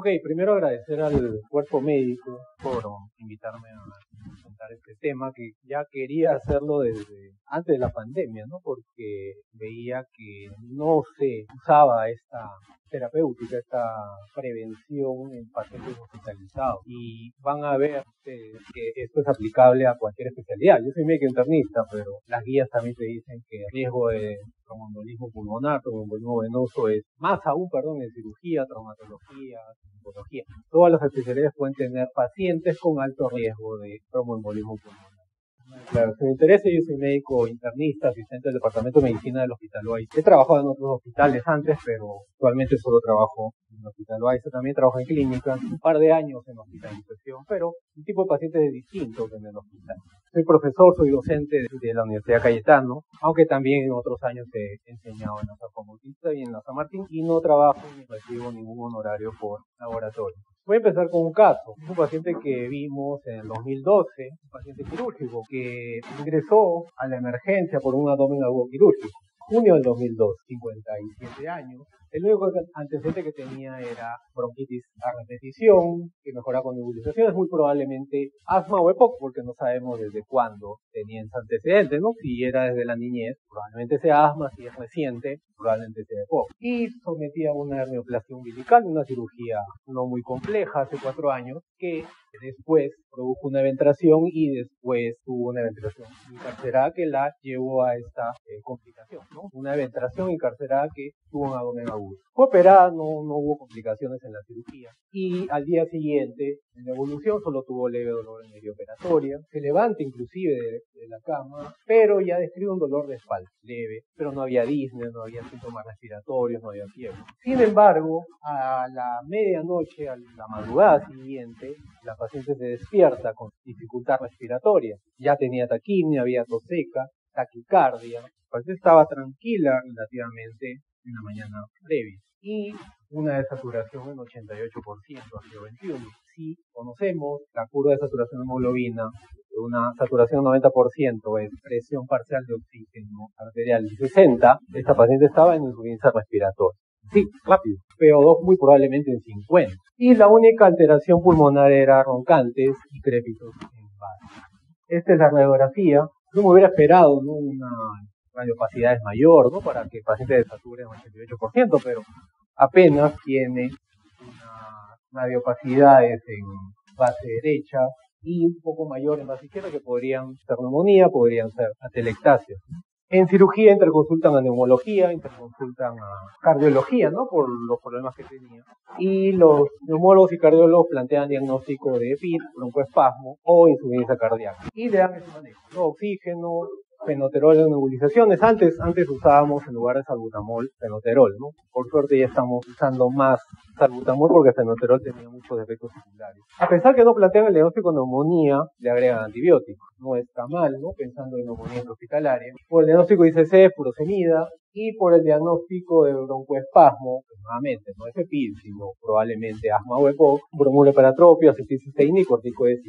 Ok, primero agradecer al cuerpo médico por invitarme a contar este tema que ya quería hacerlo desde antes de la pandemia, ¿no? Porque veía que no se usaba esta terapéutica, esta prevención en pacientes hospitalizados. Y van a ver que esto es aplicable a cualquier especialidad. Yo soy médico internista, pero las guías también te dicen que el riesgo de tromboembolismo pulmonar, tromboembolismo venoso es más aún, perdón, en cirugía, traumatología, oncología. Todas las especialidades pueden tener pacientes con alto riesgo de tromboembolismo pulmonar. Claro, si me interesa, yo soy médico internista, asistente del Departamento de Medicina del Hospital Loaiza. He trabajado en otros hospitales antes, pero actualmente solo trabajo en el Hospital Loaiza. También trabajo en clínicas, un par de años en hospitalización, pero un tipo de pacientes es distinto que en el hospital. Soy profesor, soy docente de la Universidad Cayetano, aunque también en otros años he enseñado en la San Bautista y en la San Martín, y no trabajo ni recibo ningún honorario por laboratorio. Voy a empezar con un caso. Un paciente que vimos en el 2012, un paciente quirúrgico que ingresó a la emergencia por un abdomen agudo quirúrgico. Junio del 2002, 57 años, el único antecedente que tenía era bronquitis a repetición, que mejora con nebulizaciones, muy probablemente asma o EPOC, porque no sabemos desde cuándo tenía ese antecedente, ¿no? Si era desde la niñez, probablemente sea asma, si es reciente, probablemente sea EPOC. Y sometía a una hernioplastia umbilical, una cirugía no muy compleja hace cuatro años, que después produjo una ventración y después tuvo una ventración encarcerada que la llevó a esta eh, complicación, ¿no? Una ventración encarcerada que tuvo un abdomen fue operada, no, hubo complicaciones en la cirugía. Y al día siguiente, en la evolución, solo tuvo leve dolor en medio operatoria. Se levanta inclusive de, la cama, pero ya describe un dolor de espalda, leve. Pero no había disney, no había síntomas respiratorios, no había fiebre. Sin embargo, a la medianoche, a la madrugada siguiente, la paciente se despierta con dificultad respiratoria. Ya tenía taquimia, había tos seca, taquicardia. La paciente estaba tranquila relativamente en la mañana previa. Y una desaturación en 88% hacia 21. Si conocemos la curva de saturación de hemoglobina, una saturación de 90% es presión parcial de oxígeno arterial y 60, esta paciente estaba en insuficiencia respiratoria. Sí, rápido. PO2 muy probablemente en 50. Y la única alteración pulmonar era roncantes y crépitos en base. Esta es la radiografía. Yo me hubiera esperado ¿no? una radiopacidad es mayor, ¿no? Para que el paciente desature un 88%, pero apenas tiene una radiopacidades en base derecha y un poco mayor en base izquierda que podrían ser neumonía, podrían ser atelectasias. En cirugía interconsultan a neumología, interconsultan a cardiología, ¿no? Por los problemas que tenía. Y los neumólogos y cardiólogos plantean diagnóstico de EPID, broncoespasmo o insuficiencia cardíaca. Y le dan ese manejo, ¿no? Oxígeno, fenoterol en nebulizaciones. Antes, antes usábamos en lugar de salbutamol, fenoterol, ¿no? Por suerte ya estamos usando más salbutamol porque fenoterol tenía muchos efectos secundarios. A pesar que no plantean el diagnóstico de neumonía, le agregan antibióticos. No está mal, ¿no? Pensando en neumonía hospitalaria. Por el diagnóstico de ICC, furosemida, y por el diagnóstico de broncoespasmo, pues, nuevamente, no es EPID, sino probablemente asma o EPOC, aceticistina y corticoides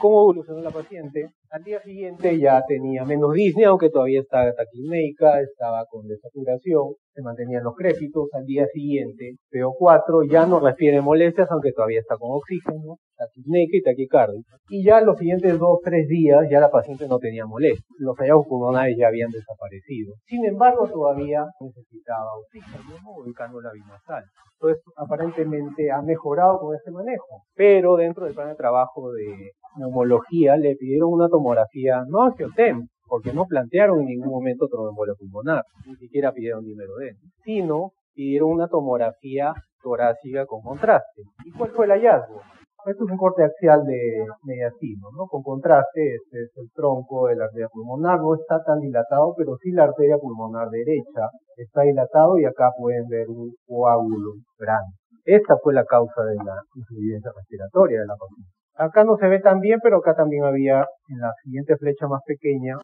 ¿Cómo evolucionó la paciente? Al día siguiente ya tenía menos disney, aunque todavía estaba taquimeica, estaba con desaturación, se mantenían los crépitos. Al día siguiente, PO4 ya no refiere molestias, aunque todavía está con oxígeno, taquimeica y taquicardia. Y ya los siguientes dos, tres días ya la paciente no tenía molestias. Los hallazgos pulmonares ya habían desaparecido. Sin embargo, todavía necesitaba oxígeno, ubicando la binasal. Entonces, aparentemente ha mejorado con este manejo. Pero dentro del plan de trabajo de neumología le pidieron una tomografía, no angiotem, porque no plantearon en ningún momento tromboembolia pulmonar, ni siquiera pidieron número D, sino pidieron una tomografía torácica con contraste. ¿Y cuál fue el hallazgo? Esto es un corte axial de mediastino, ¿no? Con contraste, este es el tronco de la arteria pulmonar, no está tan dilatado, pero sí la arteria pulmonar derecha está dilatado y acá pueden ver un coágulo grande. Esta fue la causa de la insuficiencia respiratoria de la paciente. Acá no se ve tan bien, pero acá también había en la siguiente flecha más pequeña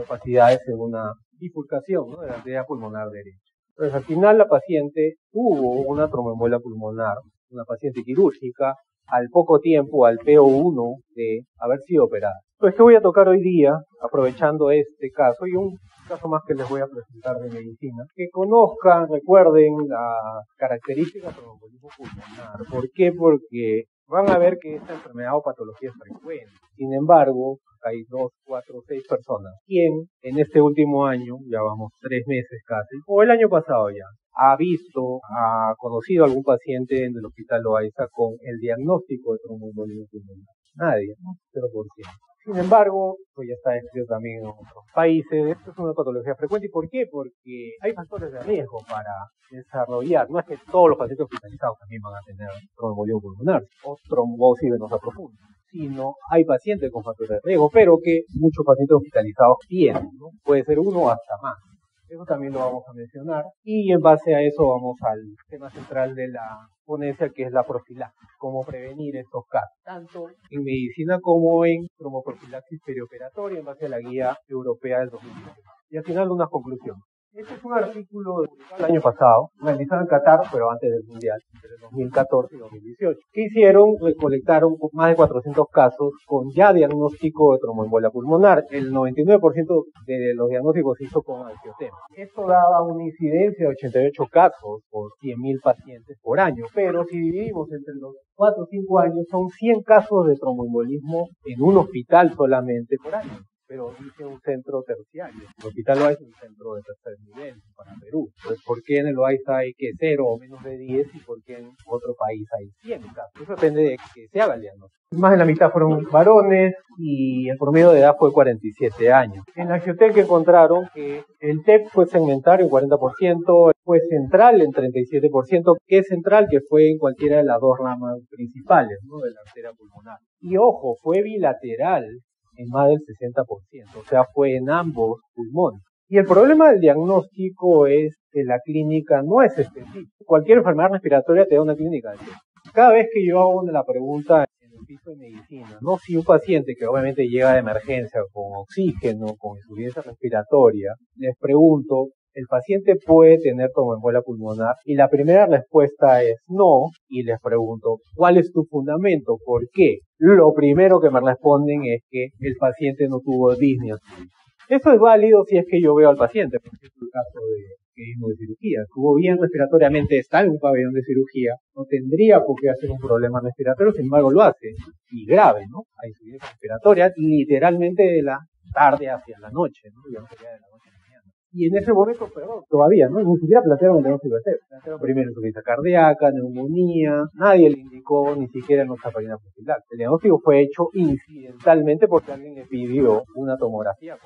opacidades en una bifurcación de la arteria pulmonar derecha. Entonces al final la paciente tuvo una tromboembolia pulmonar, una paciente quirúrgica, al poco tiempo al PO1 de haber sido operada. Pues que voy a tocar hoy día, aprovechando este caso y un caso más que les voy a presentar de medicina, que conozcan, recuerden las características del tromboembolismo pulmonar. ¿Por qué? Porque van a ver que esta enfermedad o patología es frecuente. Sin embargo, hay dos, cuatro, seis personas. ¿Quién en este último año, ya vamos tres meses casi, o el año pasado ya, ha visto, ha conocido algún paciente en el hospital Loaiza con el diagnóstico de tromboembolismo pulmonar? Nadie, ¿no? 0%. Sin embargo, pues ya está descrito también en otros países, esto es una patología frecuente. ¿Y por qué? Porque hay factores de riesgo para desarrollar. No es que todos los pacientes hospitalizados también van a tener tromboembolismo pulmonar o trombosis venosa profunda, sino hay pacientes con factores de riesgo, pero que muchos pacientes hospitalizados tienen, ¿no? Puede ser uno hasta más. Eso también lo vamos a mencionar. Y en base a eso vamos al tema central de la ponencia, que es la profilaxis, cómo prevenir estos casos, tanto en medicina como en tromoprofilaxis perioperatoria, en base a la guía europea del 2018. Y al final unas conclusiones. Este es un artículo del año pasado, realizado en Qatar, pero antes del Mundial, entre 2014 y 2018. ¿Qué hicieron? Recolectaron más de 400 casos con ya diagnóstico de tromboembolia pulmonar. El 99% de los diagnósticos se hizo con angiotema. Esto daba una incidencia de 88 casos por 100.000 pacientes por año, pero si dividimos entre los 4 o 5 años, son 100 casos de tromboembolismo en un hospital solamente por año pero dice un centro terciario. El Hospital Loaiza es un centro de tercer nivel para Perú. Entonces, ¿por qué en el Loaiza hay que cero o menos de 10 y por qué en otro país hay 100 casos? Eso depende de que se haga el diagnóstico. Más de la mitad fueron varones y el promedio de edad fue 47 años. En la Geotec encontraron que el TEP fue segmentario en 40%, fue central en 37%, que es central que fue en cualquiera de las dos ramas principales ¿no? de la arteria pulmonar. Y ojo, fue bilateral en más del 60%, o sea, fue en ambos pulmones. Y el problema del diagnóstico es que la clínica no es específica. Cualquier enfermedad respiratoria te da una clínica. Cada vez que yo hago la pregunta en el piso de medicina, no si un paciente que obviamente llega de emergencia con oxígeno, con insuficiencia respiratoria, les pregunto el paciente puede tener tromboembolia pulmonar y la primera respuesta es no y les pregunto, ¿cuál es tu fundamento? ¿Por qué? Lo primero que me responden es que el paciente no tuvo disnea. Eso es válido si es que yo veo al paciente, por ejemplo, el caso de de cirugía. Estuvo bien respiratoriamente, está en un pabellón de cirugía, no tendría por qué hacer un problema respiratorio, sin embargo lo hace, y grave, ¿no? Hay insuficiencia respiratoria literalmente de la tarde hacia la noche, ¿no? la noche y en ese momento, pero todavía, ¿no? Ni siquiera plantearon el diagnóstico de Plantearon primero insuficiencia cardíaca, neumonía, nadie le indicó ni siquiera en noxaparina profiláctica. El diagnóstico fue hecho incidentalmente porque alguien le pidió una tomografía,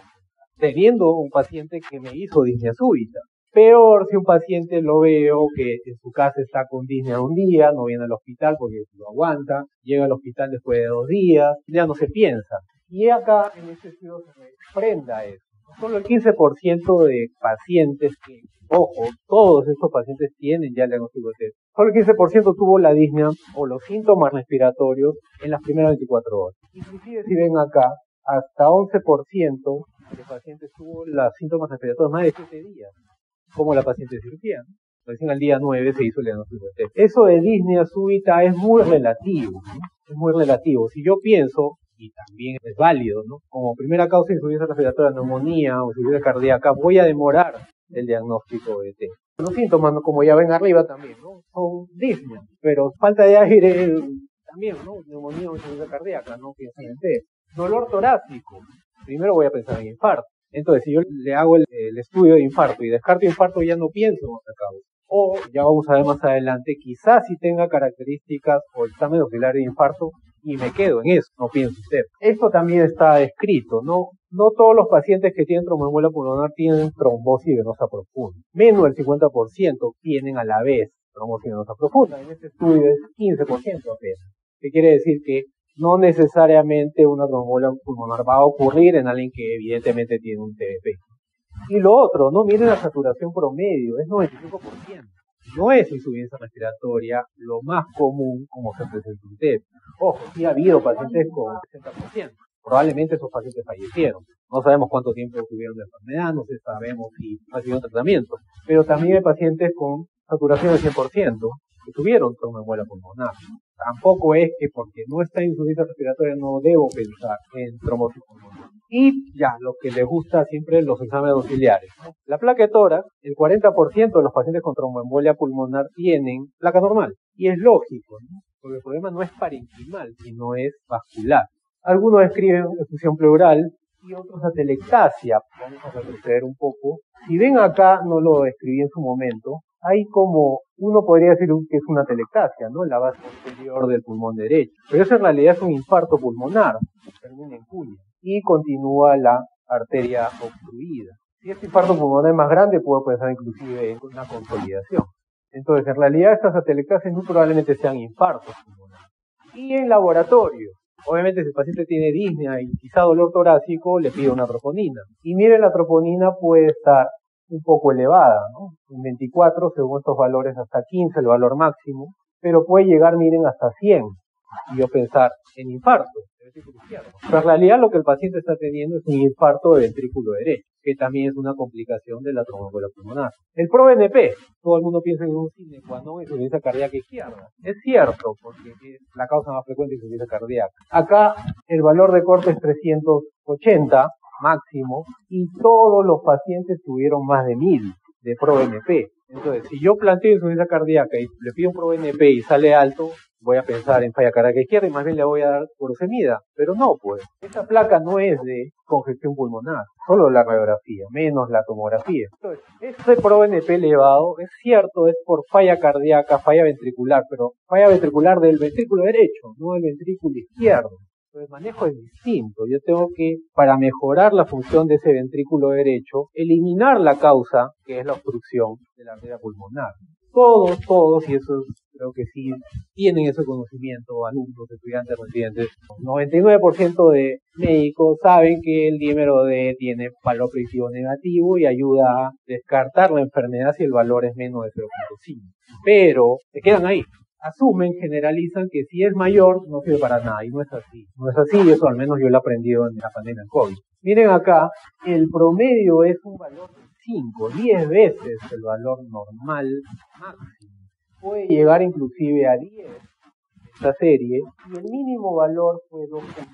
teniendo un paciente que me hizo disnea súbita. Peor si un paciente lo veo que en su casa está con disnea un día, no viene al hospital porque lo aguanta, llega al hospital después de dos días, ya no se piensa. Y acá en este estudio se prenda eso Solo el 15% de pacientes que, ojo, todos estos pacientes tienen ya el diagnóstico de Solo el 15% tuvo la disnea o los síntomas respiratorios en las primeras 24 horas. Inclusive si ven acá, hasta 11% de pacientes tuvo los síntomas respiratorios más de 7 días, como la paciente de cirugía. Recién al día 9 se hizo el diagnóstico de Eso de disnea súbita es muy relativo, es muy relativo. Si yo pienso y también es válido, ¿no? Como primera causa de insuficiencia respiratoria, neumonía o insuficiencia cardíaca, voy a demorar el diagnóstico de T. Los síntomas, como ya ven arriba también, ¿no? Son disnea, pero falta de aire también, ¿no? Neumonía o insuficiencia cardíaca, ¿no? Piensan en T. Dolor torácico, primero voy a pensar en infarto. Entonces, si yo le hago el, estudio de infarto y descarto infarto, ya no pienso en otra causa. O, ya vamos a ver más adelante, quizás si tenga características o examen auxiliar de infarto, y me quedo en eso, no pienso usted. Esto también está escrito, ¿no? No todos los pacientes que tienen tromboembolia pulmonar tienen trombosis venosa profunda. Menos del 50% tienen a la vez trombosis venosa profunda. En este estudio es 15% apenas. ¿Qué quiere decir que no necesariamente una tromboembolia pulmonar va a ocurrir en alguien que evidentemente tiene un TDP. Y lo otro, ¿no? Miren la saturación promedio, es 95% no es insuficiencia respiratoria lo más común como se presenta un TEP. Ojo, sí ha habido pacientes con 60%. Probablemente esos pacientes fallecieron. No sabemos cuánto tiempo tuvieron de enfermedad, no sabemos si recibieron tratamiento. Pero también hay pacientes con saturación del 100% que tuvieron tromboembolia pulmonar. Tampoco es que porque no está en insuficiencia respiratoria no debo pensar en trombosis pulmonar. Y ya, lo que le gusta siempre los exámenes auxiliares. La placa de tórax, el 40% de los pacientes con tromboembolia pulmonar tienen placa normal. Y es lógico, porque el problema no es parenquimal, sino es vascular. Algunos escriben efusión pleural y otros atelectasia. Vamos a retroceder un poco. Si ven acá, no lo escribí en su momento, hay como, uno podría decir que es una telectasia, ¿no? En la base posterior del pulmón derecho. Pero eso en realidad es un infarto pulmonar, termina en cuña, y continúa la arteria obstruida. Si este infarto pulmonar es más grande, puede pensar inclusive en una consolidación. Entonces, en realidad estas atelectasias muy probablemente sean infartos pulmonares. Y en laboratorio, obviamente si el paciente tiene disnea y quizá dolor torácico, le pide una troponina. Y miren, la troponina puede estar un poco elevada, ¿no? En 24, según estos valores, hasta 15, el valor máximo, pero puede llegar, miren, hasta 100. Y yo pensar en infarto. Pero en realidad lo que el paciente está teniendo es un infarto de ventrículo derecho, que también es una complicación de la tromboembolia pulmonar. El ProBNP, todo el mundo piensa en un cine cuando es insuficiencia cardíaca izquierda. Es cierto, porque es la causa más frecuente de insuficiencia cardíaca. Acá el valor de corte es 380, máximo y todos los pacientes tuvieron más de 1000 de ProBNP. Entonces, si yo planteo insuficiencia cardíaca y le pido un ProBNP y sale alto, voy a pensar en falla cardíaca izquierda y más bien le voy a dar furosemida. Pero no, pues. Esta placa no es de congestión pulmonar, solo la radiografía, menos la tomografía. Entonces, este ProBNP elevado es cierto, es por falla cardíaca, falla ventricular, pero falla ventricular del ventrículo derecho, no del ventrículo izquierdo el manejo es distinto. Yo tengo que, para mejorar la función de ese ventrículo derecho, eliminar la causa, que es la obstrucción de la arteria pulmonar. Todos, todos, y eso creo que sí tienen ese conocimiento, alumnos, estudiantes, residentes. 99% de médicos saben que el dímero D tiene valor predictivo negativo y ayuda a descartar la enfermedad si el valor es menos de 0.5. Pero se quedan ahí asumen, generalizan que si es mayor no sirve para nada y no es así. No es así eso al menos yo lo he aprendido en la pandemia del COVID. Miren acá, el promedio es un valor de 5, 10 veces el valor normal máximo. Puede llegar inclusive a 10 esta serie y el mínimo valor fue 2.7.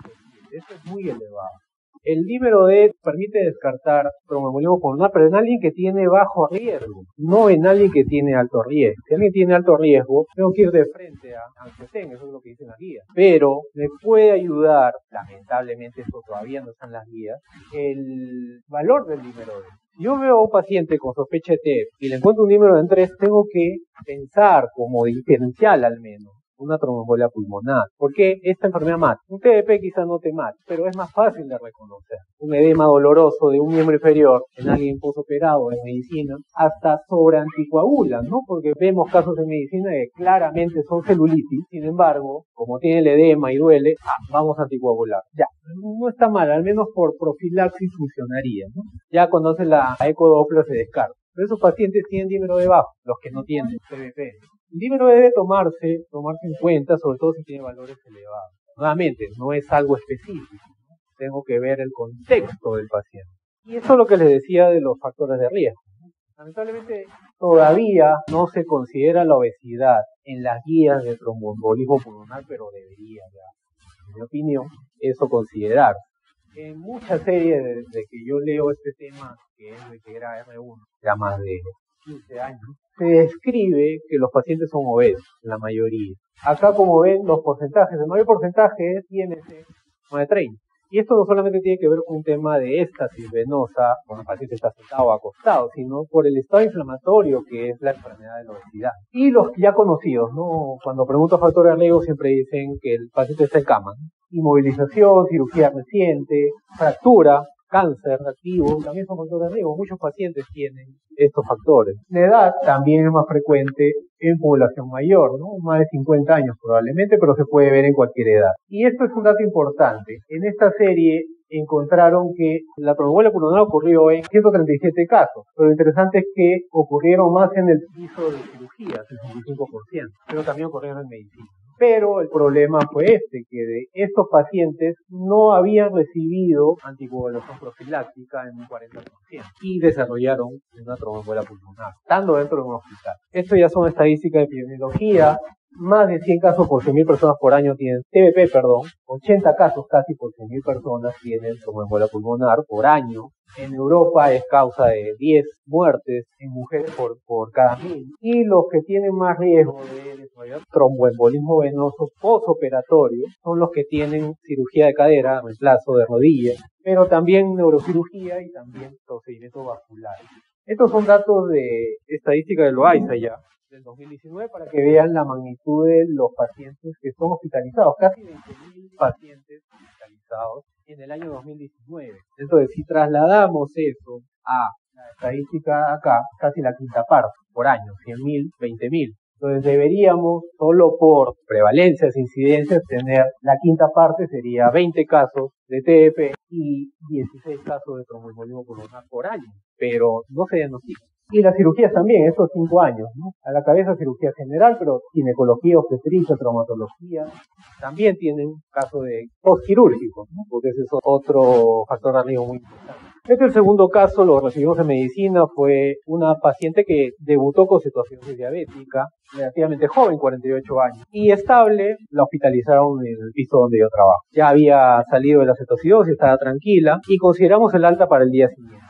Eso es muy elevado. El dímero D permite descartar tromboembolismo pulmonar, pero en alguien que tiene bajo riesgo, no en alguien que tiene alto riesgo. Si alguien tiene alto riesgo, tengo que ir de frente a ANSETEN, eso es lo que dicen las guías. Pero me puede ayudar, lamentablemente esto todavía no está en las guías, el valor del dímero D. Si yo veo a un paciente con sospecha de TEP y le encuentro un número de 3, tengo que pensar como diferencial al menos una tromboembolia pulmonar. porque esta enfermedad mata? Un TDP quizá no te mata, pero es más fácil de reconocer. Un edema doloroso de un miembro inferior en alguien posoperado en medicina, hasta sobre anticoagula, ¿no? Porque vemos casos en medicina que claramente son celulitis, sin embargo, como tiene el edema y duele, ah, vamos a anticoagular. Ya, no está mal, al menos por profilaxis funcionaría, ¿no? Ya cuando hace la ecodoppler se descarta. Pero esos pacientes tienen dímero debajo, los que no tienen TDP. El dímero debe tomarse, tomarse en cuenta, sobre todo si tiene valores elevados. Nuevamente, no es algo específico. Tengo que ver el contexto del paciente. Y eso es lo que les decía de los factores de riesgo. Lamentablemente, todavía no se considera la obesidad en las guías de tromboembolismo pulmonar, pero debería ya, en mi opinión, eso considerar. En muchas series de, que yo leo este tema, que es de que era R1, ya más de 15 años, se describe que los pacientes son obesos, la mayoría. Acá, como ven, los porcentajes, el mayor porcentaje es IMC 930. Y esto no solamente tiene que ver con un tema de éstasis venosa, cuando el paciente está sentado o acostado, sino por el estado inflamatorio que es la enfermedad de la obesidad. Y los ya conocidos, ¿no? Cuando pregunto a factores de siempre dicen que el paciente está en cama. Inmovilización, cirugía reciente, fractura, cáncer activo, también son factores de riesgo. Muchos pacientes tienen estos factores. La edad también es más frecuente en población mayor, ¿no? Más de 50 años probablemente, pero se puede ver en cualquier edad. Y esto es un dato importante. En esta serie encontraron que la tromboembolia pulmonar ocurrió en 137 casos, pero lo interesante es que ocurrieron más en el piso de cirugía, 65%, pero también ocurrieron en medicina. Pero el problema fue este, que de estos pacientes no habían recibido anticoagulación profiláctica en un 40% y desarrollaron una tromboembolia pulmonar, estando dentro de un hospital. Esto ya son estadísticas de epidemiología, más de 100 casos por 100.000 personas por año tienen TBP, perdón, 80 casos casi por 100.000 personas tienen tromboembolia pulmonar por año. En Europa es causa de 10 muertes en mujeres por, por cada mil. Y los que tienen más riesgo de tromboembolismo venoso postoperatorio son los que tienen cirugía de cadera, reemplazo de rodilla, pero también neurocirugía y también procedimientos vasculares. Estos son datos de estadística de Loaiza ya, del 2019, para que vean la magnitud de los pacientes que son hospitalizados. Casi 20.000 pacientes hospitalizados en el año 2019. Entonces, si trasladamos eso a la estadística acá, casi la quinta parte por año, 100.000, 20.000. Entonces deberíamos, solo por prevalencias, incidencias, tener la quinta parte, sería 20 casos de TEP y 16 casos de tromboembolismo pulmonar por año, pero no se diagnostican. Y las cirugías también, estos cinco años, ¿no? A la cabeza cirugía general, pero ginecología, obstetricia, traumatología, también tienen caso de postquirúrgicos, ¿no? Porque ese es otro factor de riesgo muy importante. Este es el segundo caso, lo recibimos en medicina, fue una paciente que debutó con situación diabética, relativamente joven, 48 años, y estable, la hospitalizaron en el piso donde yo trabajo. Ya había salido de la cetocidosis, estaba tranquila, y consideramos el alta para el día siguiente.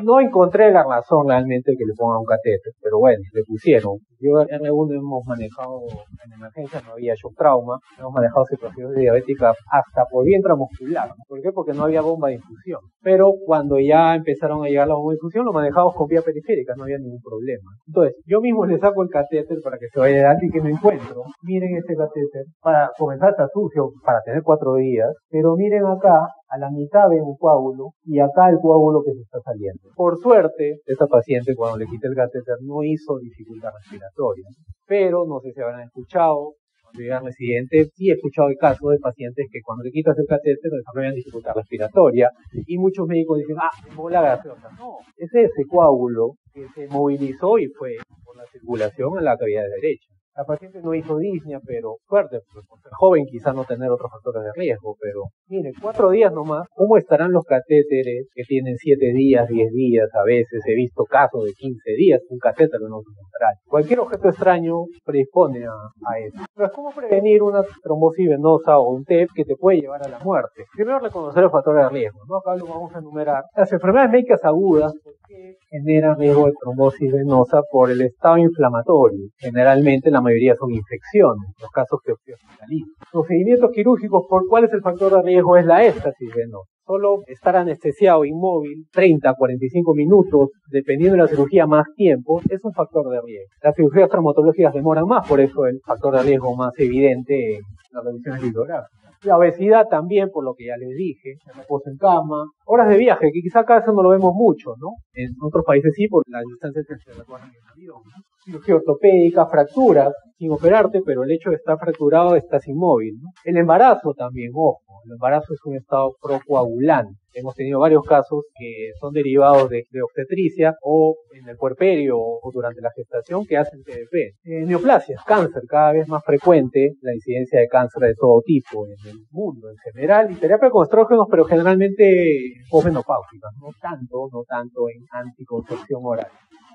No encontré la razón realmente que le pongan un catéter, pero bueno, le pusieron. Yo en R1 hemos manejado en emergencia, no había shock trauma, hemos manejado situaciones diabéticas hasta por vientre muscular. ¿Por qué? Porque no había bomba de infusión. Pero cuando ya empezaron a llegar la bomba de infusión, lo manejamos con vía periférica, no había ningún problema. Entonces, yo mismo le saco el catéter para que se vaya adelante y que me encuentro. Miren este catéter, para comenzar está sucio, para tener cuatro días, pero miren acá, a la mitad ven un coágulo y acá el coágulo que se está saliendo. Por suerte, esta paciente cuando le quité el catéter no hizo dificultad respiratoria, pero no sé si habrán escuchado, cuando llegan residentes, sí he escuchado el caso de pacientes que cuando le quitas el catéter desarrollan dificultad respiratoria y muchos médicos dicen, ah, bola gaseosa. No, es ese coágulo que se movilizó y fue por la circulación en la cavidad derecha. La paciente no hizo disnea, pero fuerte, pues, por ser joven quizá no tener otros factores de riesgo, pero mire, cuatro días nomás, ¿cómo estarán los catéteres que tienen siete días, diez días a veces? He visto casos de 15 días, un catéter no central. Cualquier objeto extraño predispone a, a eso. Pero ¿cómo prevenir una trombosis venosa o un TEP que te puede llevar a la muerte? Primero reconocer los factores de riesgo, ¿no? Acá lo vamos a enumerar. Las enfermedades médicas agudas, ¿por qué generan riesgo de trombosis venosa? Por el estado inflamatorio. Generalmente la mayoría son infecciones, los casos que hospitalizan. Procedimientos quirúrgicos, ¿por cuál es el factor de riesgo? Es la éstasis venosa. Solo estar anestesiado inmóvil 30, 45 minutos, dependiendo de la cirugía más tiempo, es un factor de riesgo. Las cirugías traumatológicas demoran más, por eso el factor de riesgo más evidente en las revisiones bibliográficas. La obesidad también, por lo que ya les dije, el reposo en cama, horas de viaje, que quizá acá eso no lo vemos mucho, ¿no? En otros países sí, por las distancias que se en avión. ¿no? Cirugía ortopédica, fracturas, sin operarte, pero el hecho de estar fracturado estás inmóvil. ¿no? El embarazo también, ojo, el embarazo es un estado procoagulante. Hemos tenido varios casos que son derivados de, de obstetricia o en el puerperio o durante la gestación que hacen TDP. Eh, neoplasias, cáncer, cada vez más frecuente, la incidencia de cáncer de todo tipo en el mundo en general, y terapia con estrógenos, pero generalmente posmenopáusicas, no tanto, no tanto en anticoncepción oral.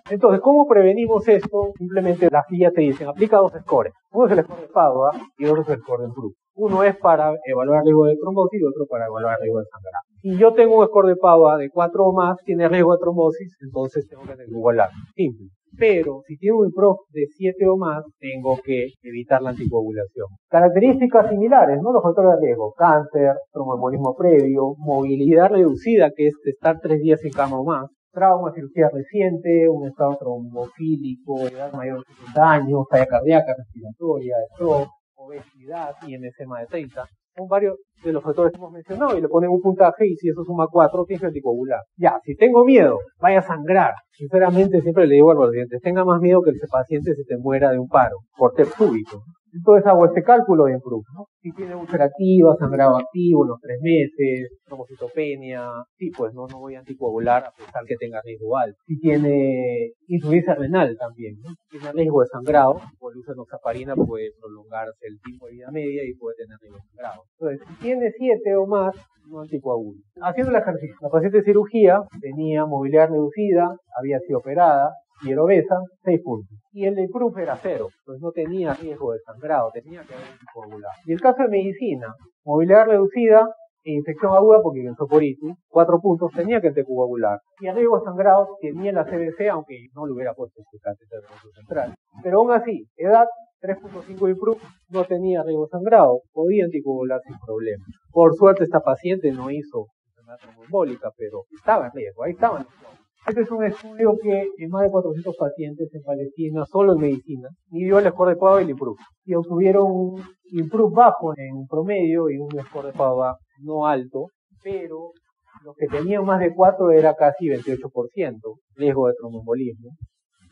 Entonces, ¿cómo prevenimos esto? Simplemente las guías te dicen, aplica dos scores. Uno es el score de Padua y otro es el score de Proof. Uno es para evaluar riesgo de trombosis y otro para evaluar riesgo de sangrado. Si yo tengo un score de Padua de 4 o más, tiene riesgo de trombosis, entonces tengo que igualar. Simple. Pero si tiene un PROF de 7 o más, tengo que evitar la anticoagulación. Características similares, ¿no? Los factores de riesgo. Cáncer, tromboembolismo previo, movilidad reducida, que es estar 3 días en cama o más, trauma, cirugía reciente, un estado trombofílico, edad mayor de 60 años, falla cardíaca, respiratoria, stroke, obesidad y enesema de 30. Son varios de los factores que hemos mencionado y le ponen un puntaje y si eso suma 4, tienes anticoagular. Ya, si tengo miedo, vaya a sangrar. Sinceramente siempre le digo a los pacientes, tenga más miedo que ese paciente se te muera de un paro, por TEP súbito. Entonces hago este cálculo de Improve, ¿no? Si tiene úlcera activa, sangrado activo los tres meses, trombocitopenia, sí, pues no, no voy a anticoagular a pesar que tenga riesgo alto. Si tiene insuficiencia renal también, ¿no? Tiene riesgo de sangrado, por el uso de noxaparina puede prolongarse el tiempo de vida media y puede tener riesgo de sangrado. Entonces, si tiene siete o más, no anticoagulo. Haciendo el ejercicio, la paciente de cirugía tenía movilidad reducida, había sido operada, y era obesa, 6 puntos. Y el de proof era cero, pues no tenía riesgo de sangrado, tenía que haber anticoagulado. Y el caso de medicina, movilidad reducida, e infección aguda porque soporitis, cuatro puntos, tenía que anticoagular. Y riesgo de sangrado tenía la CBC, aunque no le hubiera puesto este catéter central. Pero aún así, edad 3.5 IPRU no tenía riesgo sangrado, podía anticoagular sin problema. Por suerte esta paciente no hizo enfermedad tromboembólica, pero estaba en riesgo, ahí estaban los este es un estudio que en más de 400 pacientes en Palestina, solo en medicina, midió el score de PAVA y el IMPROVE. Y obtuvieron un IMPROVE bajo en promedio y un score de PAVA no alto, pero los que tenían más de 4 era casi 28%, riesgo de tromboembolismo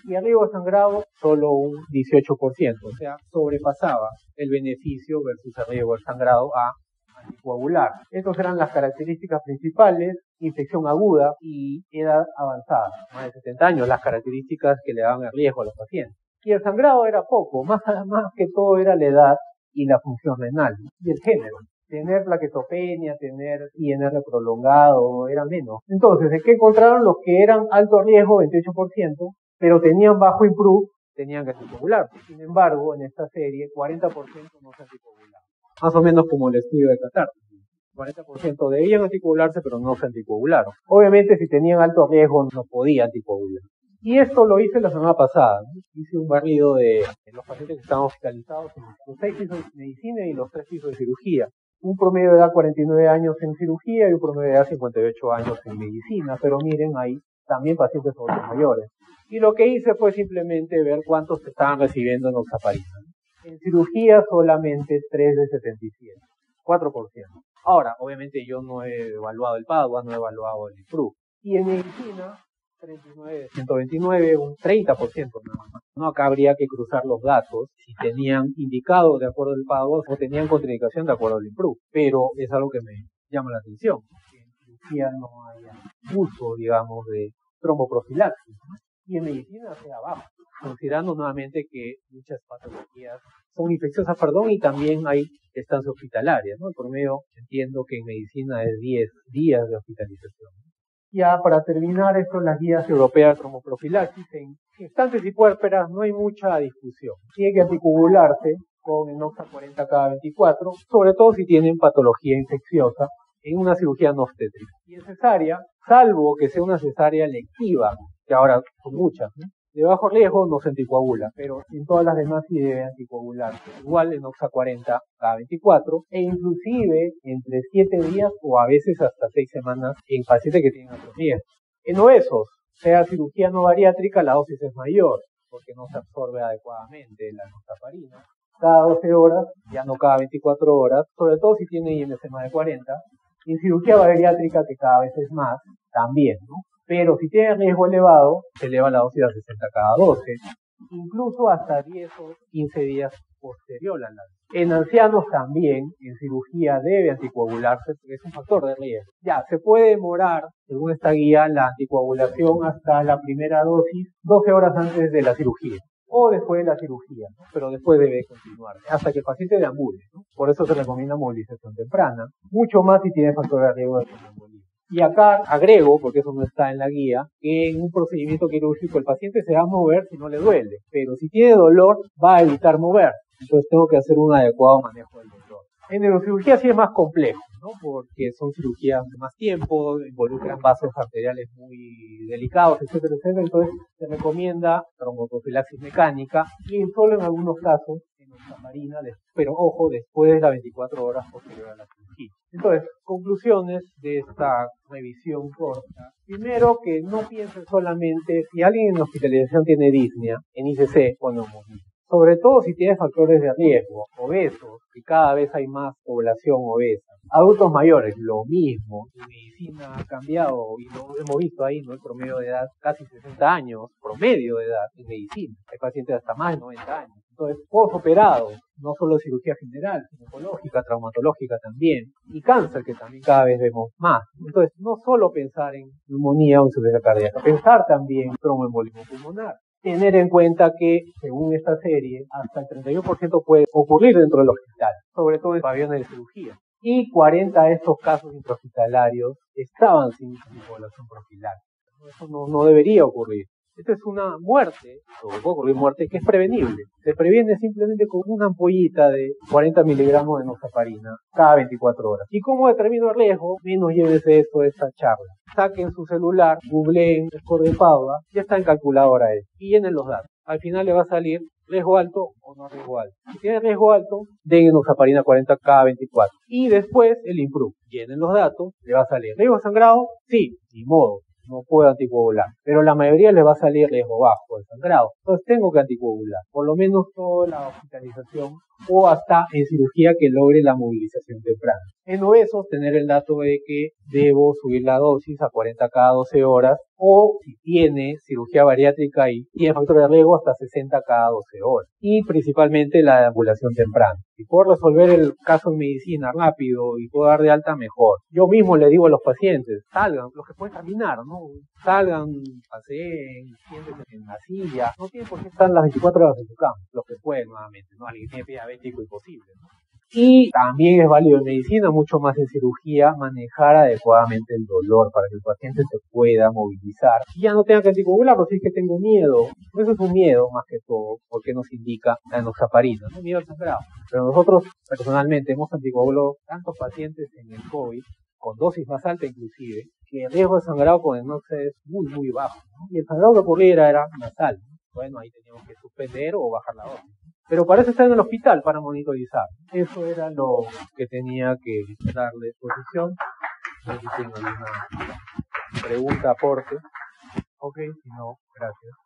y riesgo de sangrado solo un 18%, o sea, sobrepasaba el beneficio versus el riesgo de sangrado a anticoagular. Estas eran las características principales, infección aguda y edad avanzada, más de 70 años, las características que le daban el riesgo a los pacientes. Y el sangrado era poco, más, que todo era la edad y la función renal y el género. Tener plaquetopenia, tener INR prolongado, era menos. Entonces, ¿de qué encontraron los que eran alto riesgo, 28%, pero tenían bajo improve, tenían que anticoagular. Sin embargo, en esta serie, 40% no se anticoagulaban. Más o menos como el estudio de Qatar. 40% debían anticoagularse, pero no se anticoagularon. Obviamente, si tenían alto riesgo, no podían anticoagular. Y esto lo hice la semana pasada. Hice un barrido de los pacientes que estaban hospitalizados en los seis pisos de medicina y los tres pisos de cirugía. Un promedio de edad 49 años en cirugía y un promedio de edad 58 años en medicina. Pero miren, ahí también pacientes mayores. Y lo que hice fue simplemente ver cuántos estaban recibiendo en oxaparina. En cirugía solamente 3 de 77, 4%. Ahora, obviamente yo no he evaluado el PADUA, no he evaluado el IPRU. Y en medicina, 39 de 129, un 30% nada más. No, acá habría que cruzar los datos si tenían indicado de acuerdo al PADUA o tenían contraindicación de acuerdo al IPRU. Pero es algo que me llama la atención. En cirugía no haya uso, digamos, de tromboprofilaxis y en medicina sea bajo, considerando nuevamente que muchas patologías son infecciosas, perdón, y también hay estancia hospitalaria, ¿no? El promedio entiendo que en medicina es 10 días de hospitalización. Ya para terminar, esto las guías europeas de tromboprofilaxis. En gestantes y puérperas no hay mucha discusión. Tiene que anticoagularse con enoxa 40 cada 24, sobre todo si tienen patología infecciosa en una cirugía no obstétrica. Y en cesárea, salvo que sea una cesárea lectiva, que ahora son muchas, de bajo riesgo no se anticoagula, pero en todas las demás sí debe anticoagularse. Igual en OXA 40 cada 24 e inclusive entre 7 días o a veces hasta 6 semanas en pacientes que tienen alto riesgo. En obesos, sea cirugía no bariátrica, la dosis es mayor porque no se absorbe adecuadamente la nostafarina. Cada 12 horas, ya no cada 24 horas, sobre todo si tiene IMC más de 40. Y en cirugía bariátrica, que cada vez es más, también, ¿no? Pero si tiene riesgo elevado, se eleva la dosis a 60 cada 12, incluso hasta 10 o 15 días posterior a la En ancianos también, en cirugía debe anticoagularse porque es un factor de riesgo. Ya, se puede demorar, según esta guía, la anticoagulación hasta la primera dosis 12 horas antes de la cirugía o después de la cirugía, pero después debe continuar hasta que el paciente deambule. Por eso se recomienda movilización temprana, mucho más si tiene factor de riesgo de y acá agrego, porque eso no está en la guía, que en un procedimiento quirúrgico el paciente se va a mover si no le duele, pero si tiene dolor va a evitar mover. Entonces tengo que hacer un adecuado manejo del dolor. En neurocirugía sí es más complejo, ¿no? porque son cirugías de más tiempo, involucran vasos arteriales muy delicados, etcétera, etcétera. Entonces se recomienda tromboprofilaxis mecánica y solo en algunos casos nuestra marina, pero ojo, después de las 24 horas posterior a la cirugía. Entonces, conclusiones de esta revisión corta. Primero, que no piensen solamente si alguien en hospitalización tiene disnea, en ICC o neumonía. Sobre todo si tiene factores de riesgo, obesos, y cada vez hay más población obesa. Adultos mayores, lo mismo. La medicina ha cambiado y lo hemos visto ahí, ¿no? El promedio de edad, casi 60 años, promedio de edad en medicina. Hay pacientes hasta más de 90 años. Entonces, postoperado, no solo cirugía general, sino traumatológica también, y cáncer, que también cada vez vemos más. Entonces, no solo pensar en neumonía o insuficiencia cardíaca, pensar también en tromboembolismo pulmonar. Tener en cuenta que, según esta serie, hasta el 31% puede ocurrir dentro del hospital, sobre todo en pabellones de cirugía. Y 40 de estos casos intrahospitalarios estaban sin población profiláctica. Eso no debería ocurrir. Esta es una muerte, o puede ocurrir muerte, que es prevenible. Se previene simplemente con una ampollita de 40 miligramos de nosaparina cada 24 horas. ¿Y cómo determino el riesgo? Menos llévese esto de esta charla. Saquen su celular, googleen score de Padua, ya está en calculadora ahí, y llenen los datos. Al final le va a salir riesgo alto o no riesgo alto. Si tiene riesgo alto, den nosaparina 40 cada 24. Y después el improve. Llenen los datos, le va a salir riesgo sangrado, sí, ni modo no puedo anticoagular. Pero la mayoría le va a salir riesgo bajo de sangrado. Entonces tengo que anticoagular. Por lo menos toda la hospitalización o hasta en cirugía que logre la movilización temprana. En obesos, tener el dato de que debo subir la dosis a 40 cada 12 horas o si tiene cirugía bariátrica y tiene factor de riesgo hasta 60 cada 12 horas. Y principalmente la deambulación temprana. Si puedo resolver el caso en medicina rápido y puedo dar de alta, mejor. Yo mismo le digo a los pacientes, salgan, los que pueden caminar, ¿no? Salgan, paseen, siéntense en la silla. No tienen por qué estar las 24 horas en su cama, los que pueden nuevamente, ¿no? Alguien tiene pie diabético imposible, ¿no? Y también es válido en medicina, mucho más en cirugía, manejar adecuadamente el dolor para que el paciente se pueda movilizar y ya no tenga que anticoagularlo si es que tengo miedo. Eso es un miedo más que todo, porque nos indica la enoxaparina, ¿no? miedo sangrado. Pero nosotros personalmente hemos anticoagulado tantos pacientes en el COVID, con dosis más alta inclusive, que el riesgo de sangrado con enox es muy, muy bajo. Y el sangrado que ocurriera era nasal. Bueno, ahí teníamos que suspender o bajar la dosis. Pero para eso está en el hospital, para monitorizar. Eso era lo que tenía que darle exposición. No sé si alguna pregunta, aporte. Ok, si no, gracias.